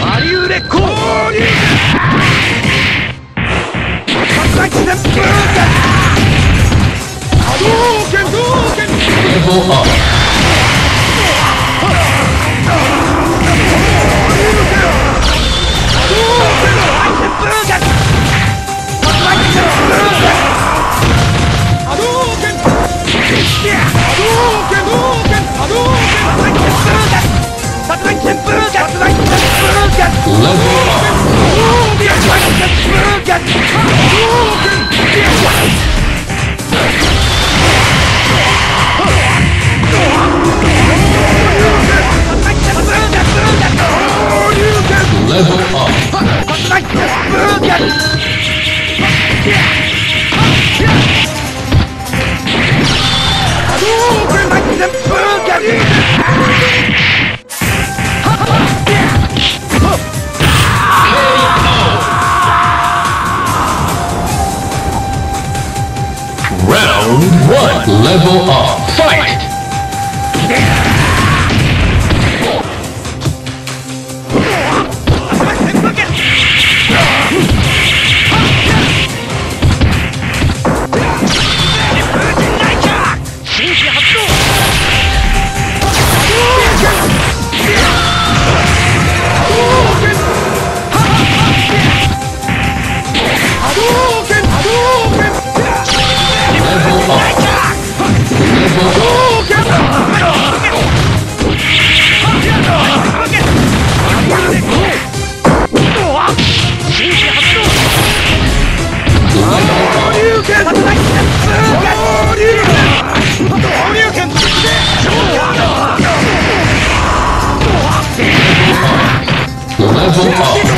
アリウレコーリサイセンブーガ波動拳動拳 Level up. One. Level up. Fight. Level.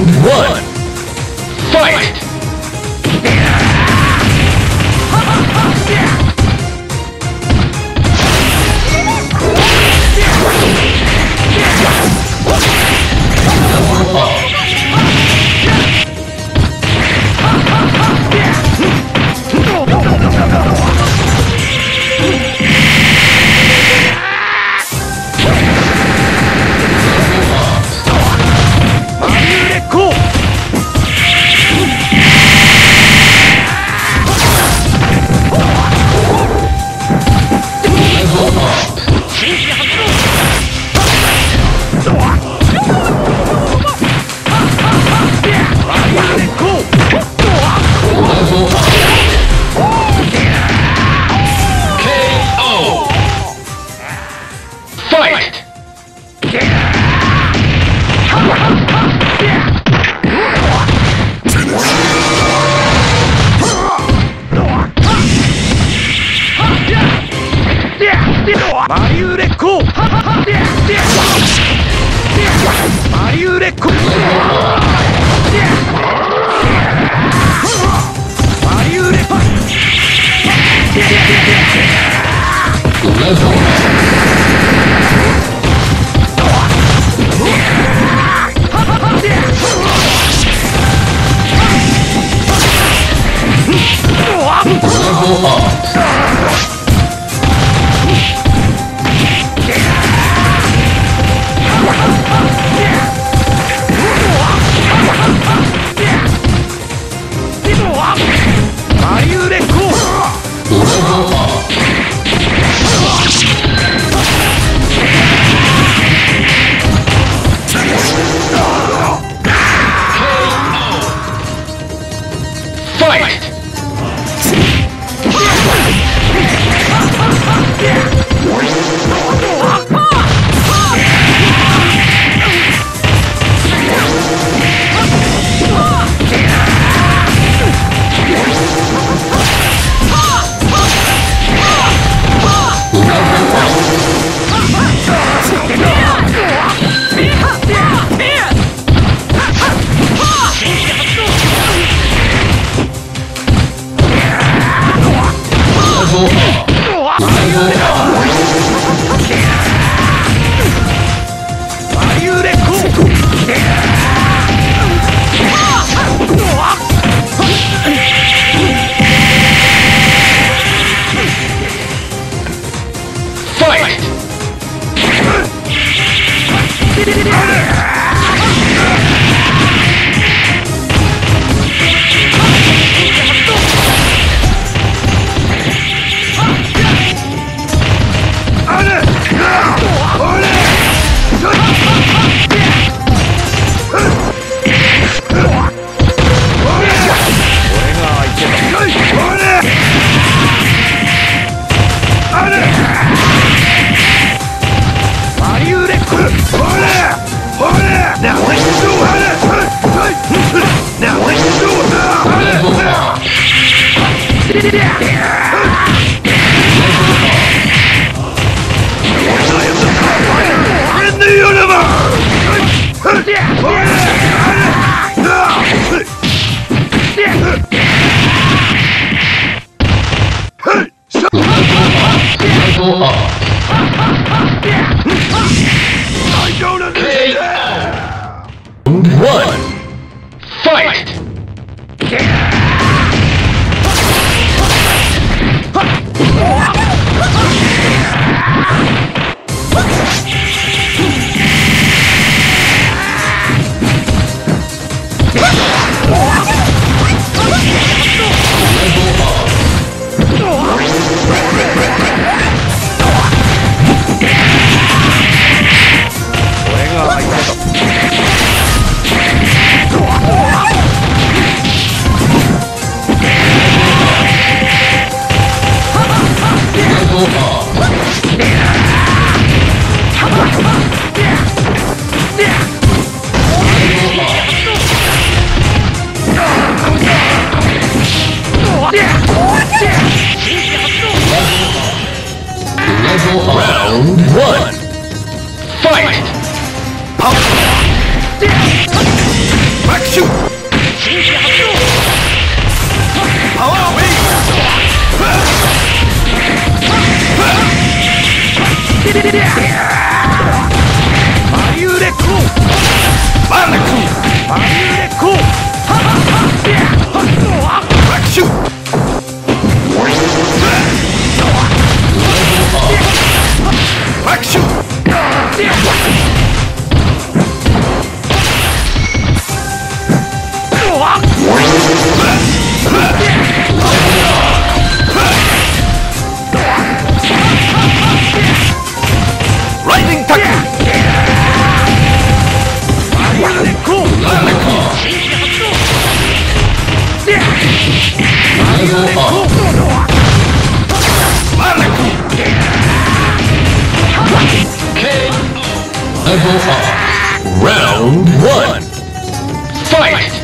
Whoa. Fight! Fight. Level up. Round one. Fight!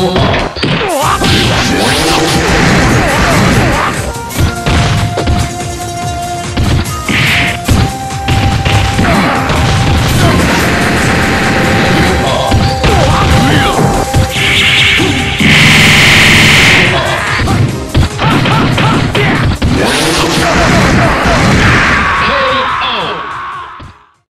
more.